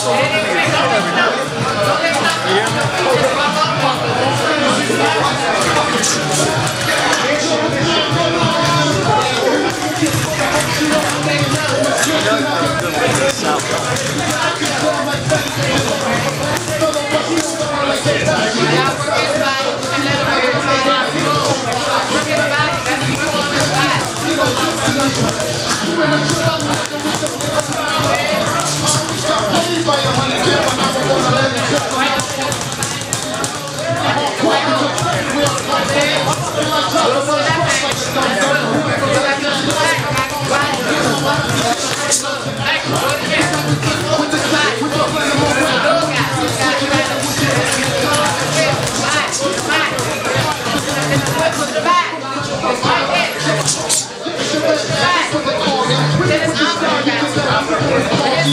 We're gonna put on